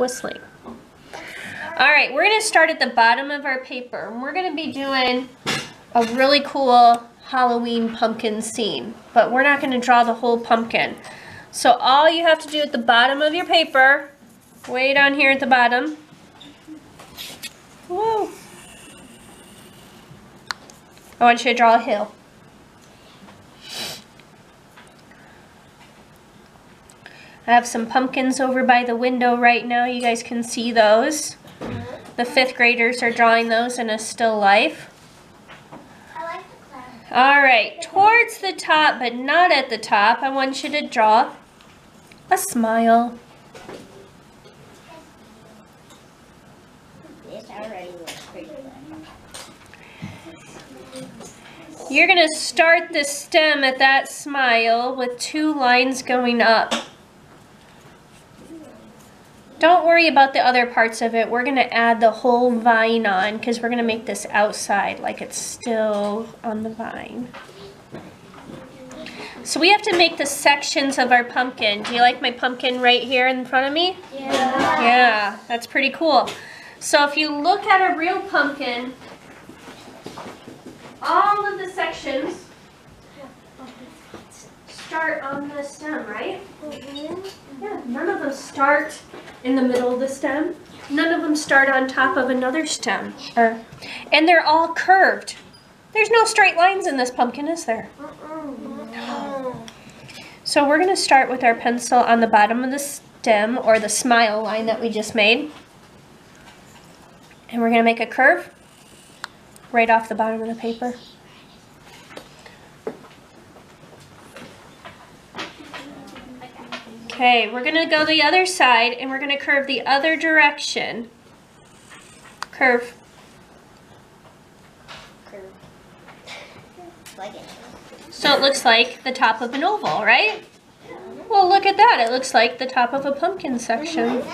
whistling. All right, we're gonna start at the bottom of our paper. And we're gonna be doing a really cool Halloween pumpkin scene, but we're not gonna draw the whole pumpkin. So all you have to do at the bottom of your paper, way down here at the bottom, whoa, I want you to draw a hill. I have some pumpkins over by the window right now. You guys can see those. The fifth graders are drawing those in a still life. All right, towards the top, but not at the top, I want you to draw a smile. You're going to start the stem at that smile with two lines going up. Don't worry about the other parts of it. We're going to add the whole vine on because we're going to make this outside like it's still on the vine. So we have to make the sections of our pumpkin. Do you like my pumpkin right here in front of me? Yeah. Yeah, that's pretty cool. So if you look at a real pumpkin, all of the sections start on the stem, right? Yeah, none of them start in the middle of the stem. None of them start on top of another stem. And they're all curved. There's no straight lines in this pumpkin, is there? No. So we're going to start with our pencil on the bottom of the stem, or the smile line that we just made. And we're going to make a curve right off the bottom of the paper. Okay, we're going to go the other side and we're going to curve the other direction. Curve. Curve. Like it. So it looks like the top of an oval, right? Well, look at that. It looks like the top of a pumpkin section. Is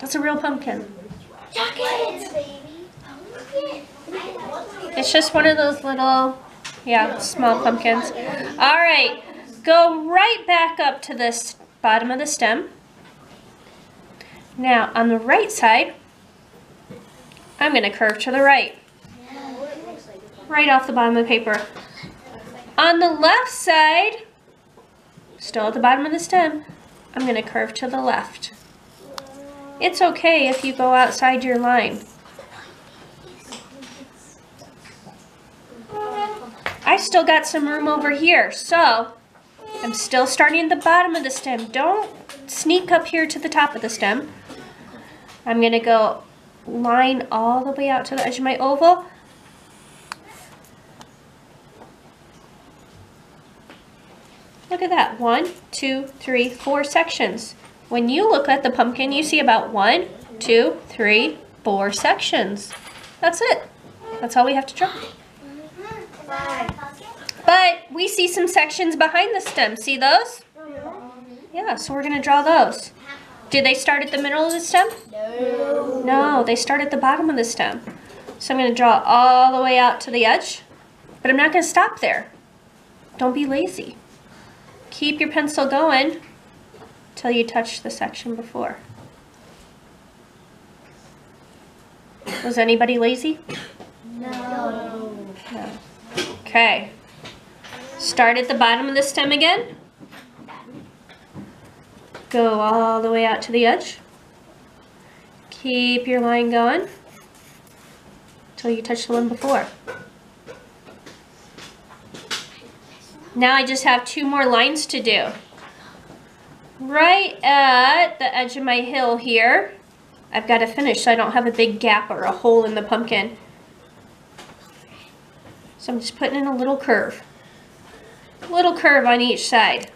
that a real pumpkin? That's a real pumpkin. It's just one of those little, yeah, small pumpkins. All right, go right back up to this bottom of the stem. Now, on the right side, I'm going to curve to the right, right off the bottom of the paper. On the left side, still at the bottom of the stem, I'm going to curve to the left. It's okay if you go outside your line. I still got some room over here, so I'm still starting at the bottom of the stem. Don't sneak up here to the top of the stem. I'm going to go line all the way out to the edge of my oval. Look at that. One, two, three, four sections. When you look at the pumpkin, you see about one, two, three, four sections. That's it. That's all we have to draw. But we see some sections behind the stem. See those? Yeah, so we're going to draw those. Do they start at the middle of the stem? No. No, they start at the bottom of the stem. So I'm going to draw all the way out to the edge, but I'm not going to stop there. Don't be lazy. Keep your pencil going till you touch the section before. Was anybody lazy? No. No. Okay. Start at the bottom of the stem again. Go all the way out to the edge. Keep your line going until you touch the one before. Now I just have two more lines to do. Right at the edge of my hill here, I've got to finish so I don't have a big gap or a hole in the pumpkin. So I'm just putting in a little curve. Little curve on each side.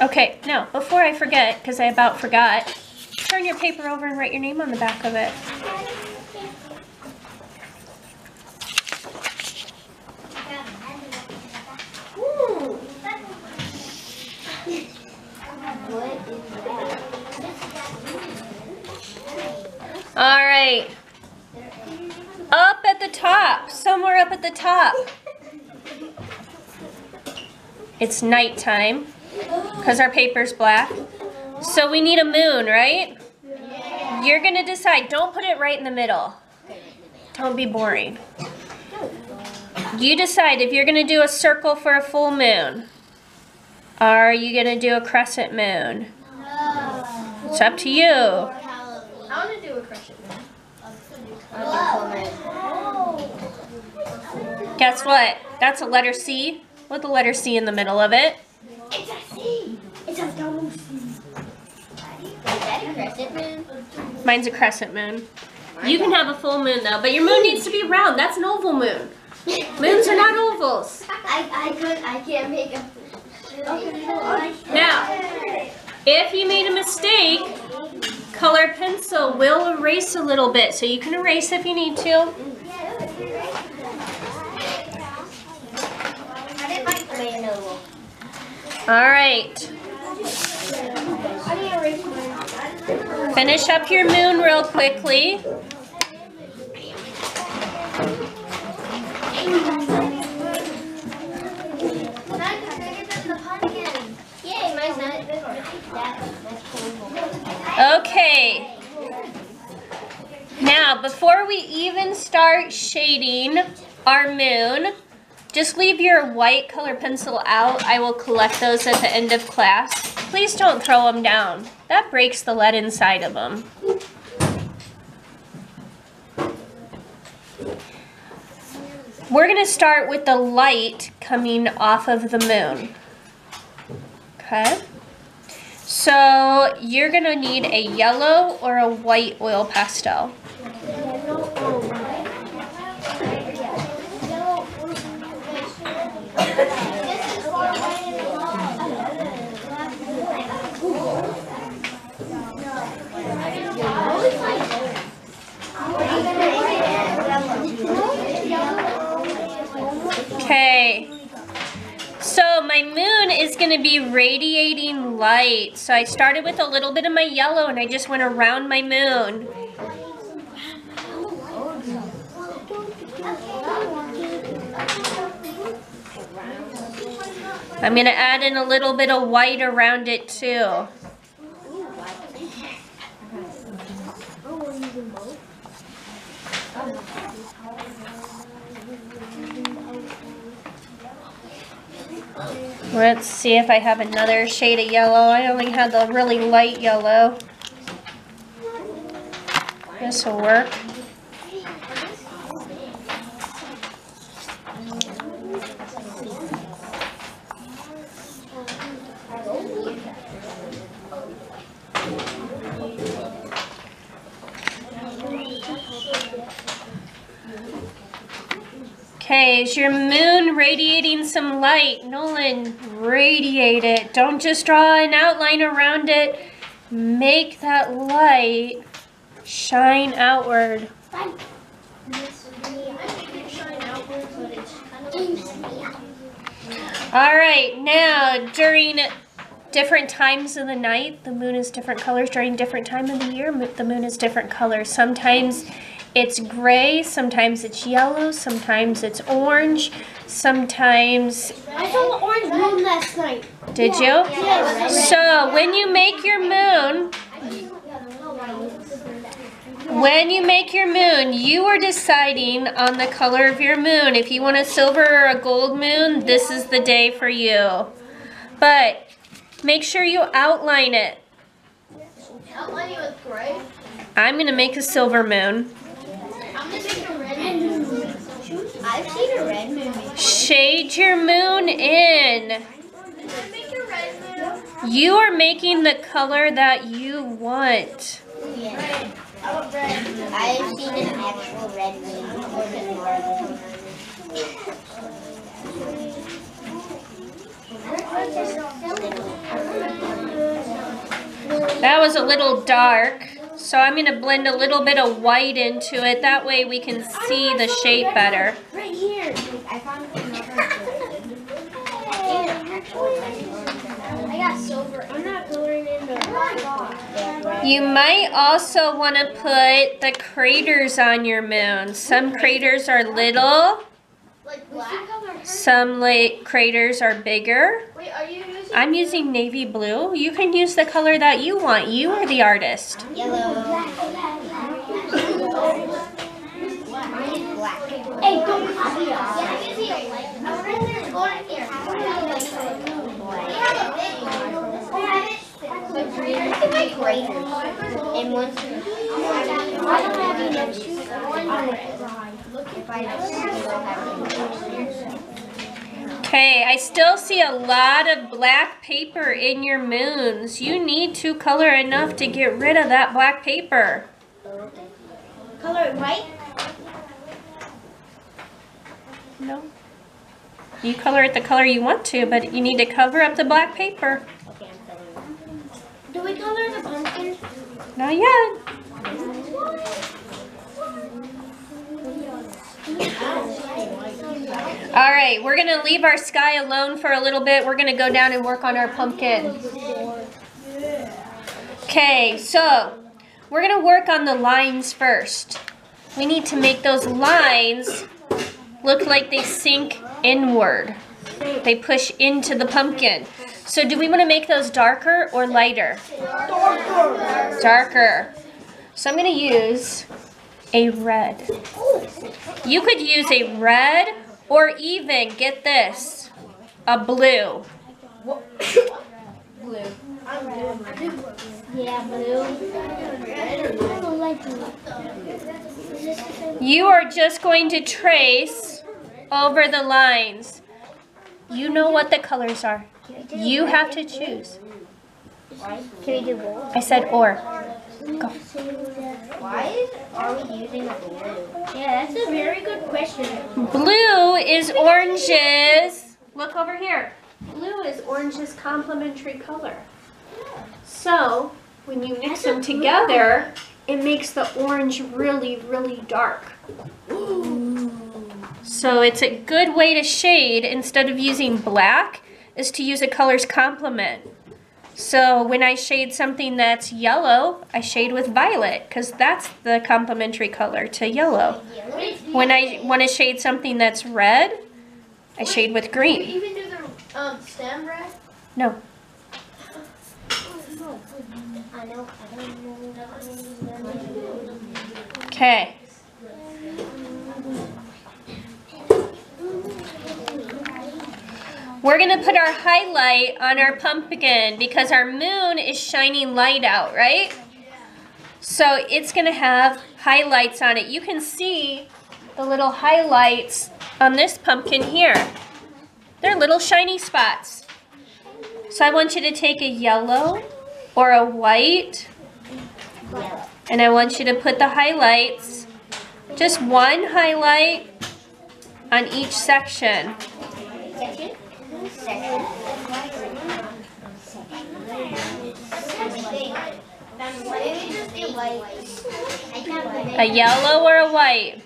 Okay, now, before I forget, because I about forgot, turn your paper over and write your name on the back of it. All right. Up at the top, somewhere up at the top. It's nighttime because our paper's black. So we need a moon, right? You're gonna decide. Don't put it right in the middle. Don't be boring. You decide if you're gonna do a circle for a full moon. Are you gonna do a crescent moon? It's up to you. I want to do a crescent moon. Guess what? That's a letter C with the letter C in the middle of it. It's a C. It's a double C. Is a crescent moon? Mine's a crescent moon. You can have a full moon though, but your moon needs to be round. That's an oval moon. Moons are not ovals. I I could I can't make a. Now, if you made a mistake, colored pencil will erase a little bit, so you can erase if you need to. All right, finish up your moon real quickly. Yay, mine's not. That, that's cool. Okay. Now, before we even start shading our moon, just leave your white color pencil out. I will collect those at the end of class. Please don't throw them down. That breaks the lead inside of them. We're going to start with the light coming off of the moon. Okay? So you're gonna need a yellow or a white oil pastel. Okay. So my moon is going to be radiating light. So I started with a little bit of my yellow and I just went around my moon. I'm going to add in a little bit of white around it too. Let's see if I have another shade of yellow. I only had the really light yellow. This will work. Okay, is your moon radiating some light? Nolan, radiate it. Don't just draw an outline around it. Make that light shine outward. All right, now during different times of the night, the moon is different colors. During different time of the year, the moon is different colors. Sometimes it's gray, sometimes it's yellow, sometimes it's orange, sometimes I saw the orange moon last night. did you? Yes. So when you make your moon, when you make your moon, you are deciding on the color of your moon. If you want a silver or a gold moon, this is the day for you. But make sure you outline it. Outline it with gray. I'm going to make a silver moon. I've seen a red moon. Shade your moon in. You are making the color that you want. I've seen an actual red moon. That was a little dark. So I'm going to blend a little bit of white into it. That way we can see the shape better. Right here. I found I got silver. I'm not coloring in the. You might also want to put the craters on your moon. Some craters are little Like black. Some lake craters are bigger. Wait, are you using? I'm using navy blue. You can use the color that you want. You are the artist. Yellow. Mine is black. Hey, don't copy us. Yeah, I can see it. I wonder if there's gold in here. We have a big one. We have it. But green. Look at my graders. And one. I Okay, I still see a lot of black paper in your moons. You need to color enough to get rid of that black paper. Color it white. No. You color it the color you want to, but you need to cover up the black paper. Okay, I'm coloring. Do we color the pumpkin? Not yet. All right, we're gonna leave our sky alone for a little bit. We're gonna go down and work on our pumpkin. Okay, so we're gonna work on the lines first. We need to make those lines look like they sink inward. They push into the pumpkin. So do we want to make those darker or lighter? Darker. Darker. So I'm going to use a red. You could use a red or even, get this, a blue. Yeah, blue. Like blue. You are just going to trace over the lines. You know what the colors are. You have to choose. Can we do? I said or. Go. Why are we using the blue? Yeah, that's a very good question. Blue is oranges. Look over here. Blue is orange's complementary color. So when you mix them together, it makes the orange really, really dark. So it's a good way to shade instead of using black is to use a color's complement. So when I shade something that's yellow, I shade with violet because that's the complementary color to yellow. When I want to shade something that's red, I shade with green. even do the um, stem red? No. I know, I don't know. Okay. We're going to put our highlight on our pumpkin because our moon is shining light out, right? So it's going to have highlights on it. You can see the little highlights on this pumpkin here. They're little shiny spots. So I want you to take a yellow or a white and I want you to put the highlights, just one highlight on each section. Section? Section. Maybe just the white. A yellow or a white.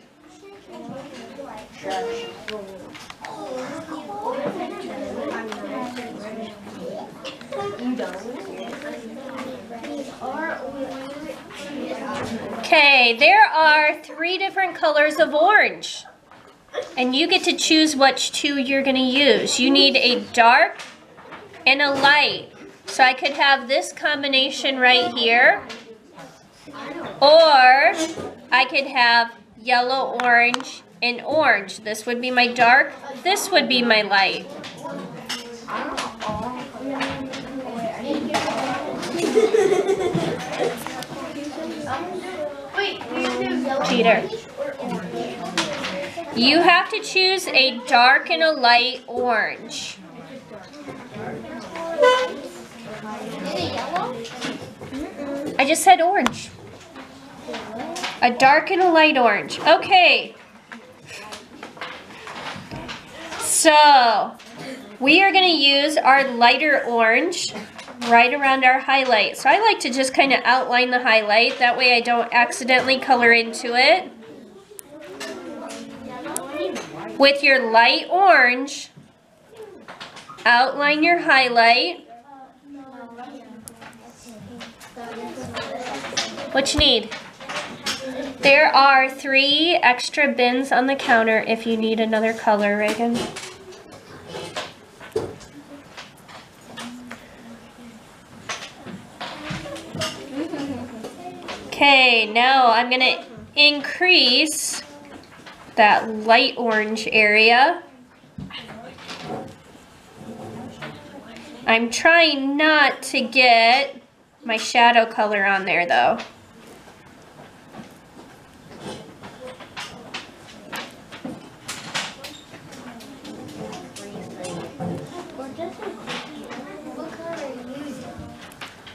Okay, there are three different colors of orange. And you get to choose which two you're going to use. You need a dark and a light. So I could have this combination right here. Or I could have yellow, orange, and orange. This would be my dark. This would be my light. Wait, we do yellow Cheater. You have to choose a dark and a light orange. I just said orange. A dark and a light orange. Okay. So, we are going to use our lighter orange right around our highlight. So I like to just kind of outline the highlight. That way I don't accidentally color into it. With your light orange, outline your highlight. What you need? There are three extra bins on the counter if you need another color, Reagan. Okay, now I'm gonna increase that light orange area. I'm trying not to get my shadow color on there though.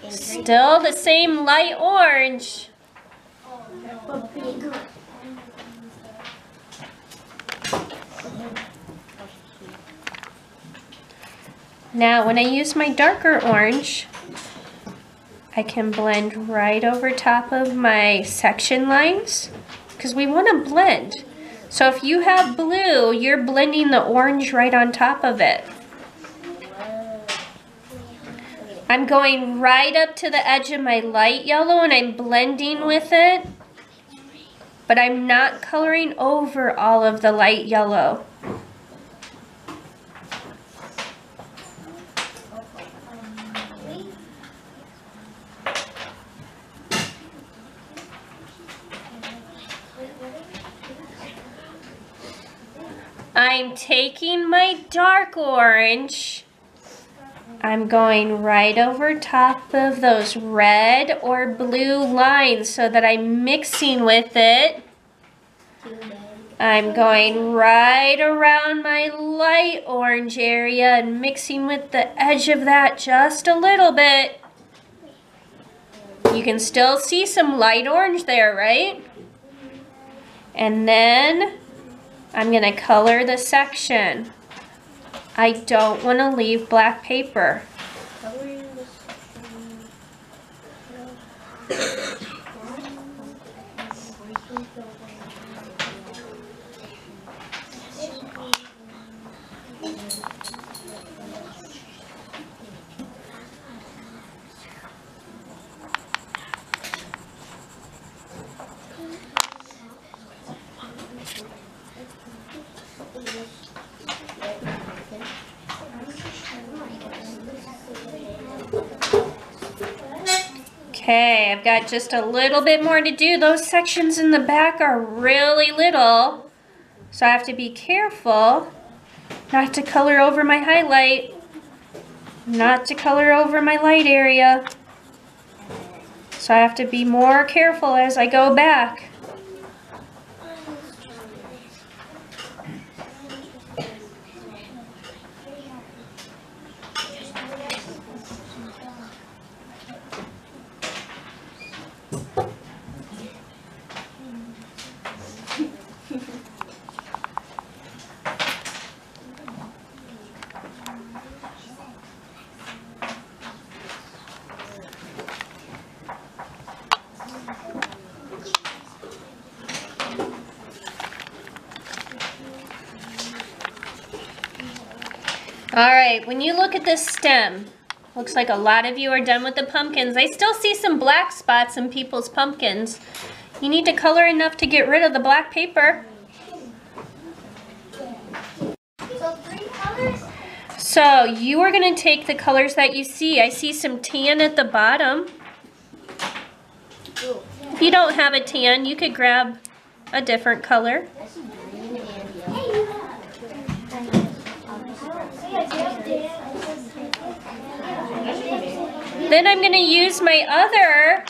Still the same light orange. Now when I use my darker orange, I can blend right over top of my section lines because we want to blend. So if you have blue, you're blending the orange right on top of it. I'm going right up to the edge of my light yellow and I'm blending with it. But I'm not coloring over all of the light yellow. I'm taking my dark orange. I'm going right over top of those red or blue lines so that I'm mixing with it. I'm going right around my light orange area and mixing with the edge of that just a little bit. You can still see some light orange there, right? And then I'm gonna color the section. I don't wanna leave black paper. Okay, I've got just a little bit more to do. Those sections in the back are really little, so I have to be careful not to color over my highlight, not to color over my light area. So I have to be more careful as I go back. All right, when you look at this stem, looks like a lot of you are done with the pumpkins. I still see some black spots in people's pumpkins. You need to color enough to get rid of the black paper. So you are gonna take the colors that you see. I see some tan at the bottom. If you don't have a tan, you could grab a different color. I see green and yellow. Then I'm gonna use my other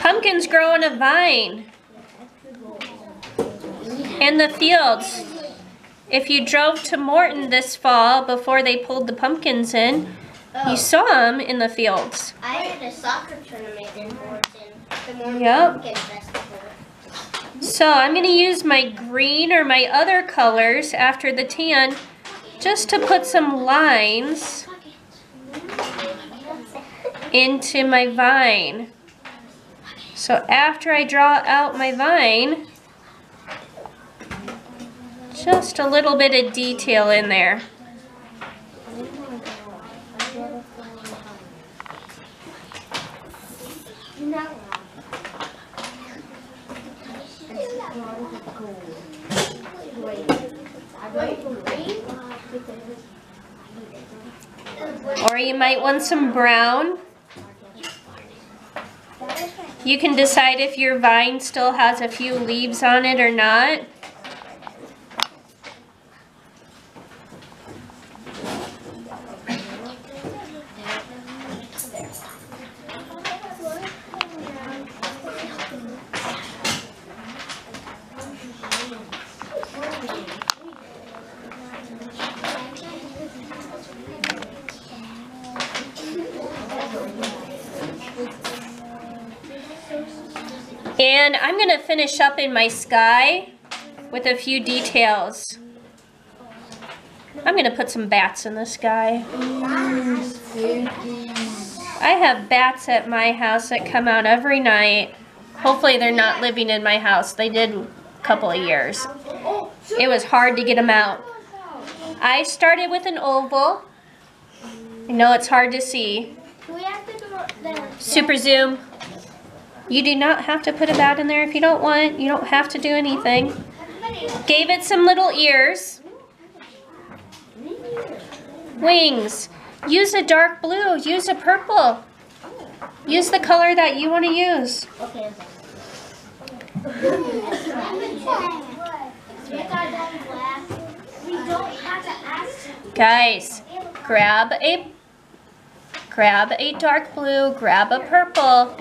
pumpkins grow on a vine in the fields. If you drove to Morton this fall before they pulled the pumpkins in, you Oh, saw them in the fields. I had a soccer tournament in Morton. The Morton Yep. Pumpkin Festival. So I'm going to use my green or my other colors after the tan just to put some lines into my vine. So after I draw out my vine, Just a little bit of detail in there. Or you might want some brown. You can decide if your vine still has a few leaves on it or not. I'm gonna finish up in my sky with a few details. I'm gonna put some bats in the sky. I have bats at my house that come out every night. Hopefully they're not living in my house. They did a couple of years. It was hard to get them out. I started with an oval. I know it's hard to see. To. Super zoom. You do not have to put a bat in there if you don't want. You don't have to do anything. Gave it some little ears. Wings. Use a dark blue. Use a purple. Use the color that you want to use. Guys, grab a grab a dark blue, grab a purple.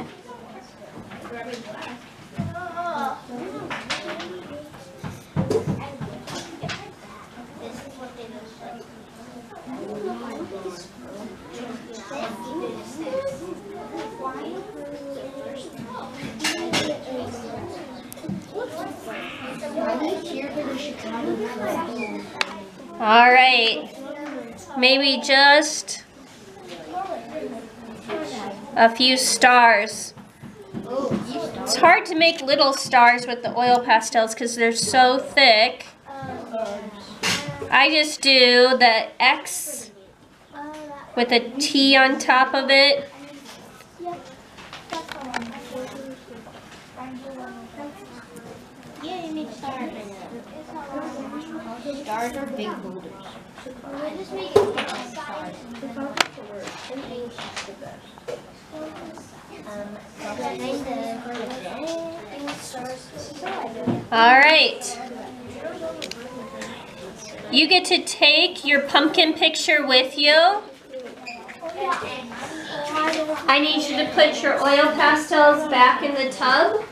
All right. Maybe just a few stars. It's hard to make little stars with the oil pastels because they're so thick. I just do the X with a T on top of it. Yeah, you need stars. Stars are big boulders. We're just making stars. All right. You get to take your pumpkin picture with you. I need you to put your oil pastels back in the tub.